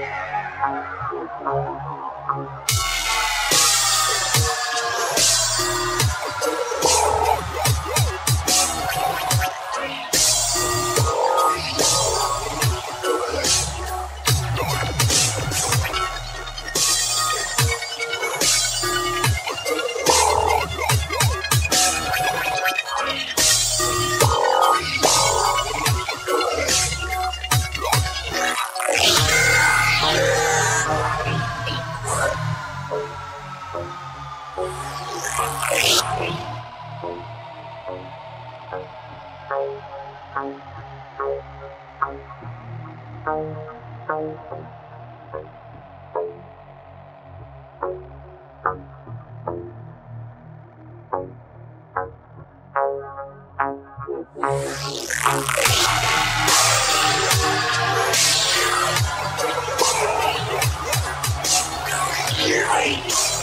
Thank you. Right.